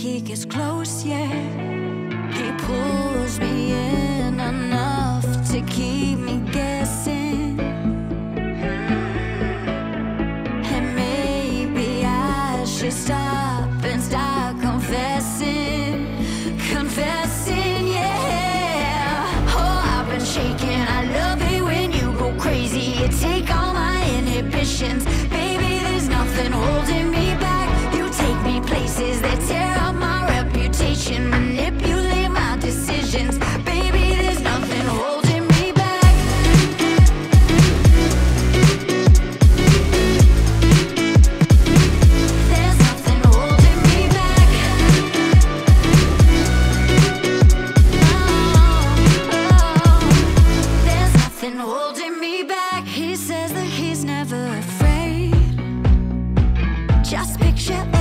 he gets close, yeah. He pulls me in, and I Just picture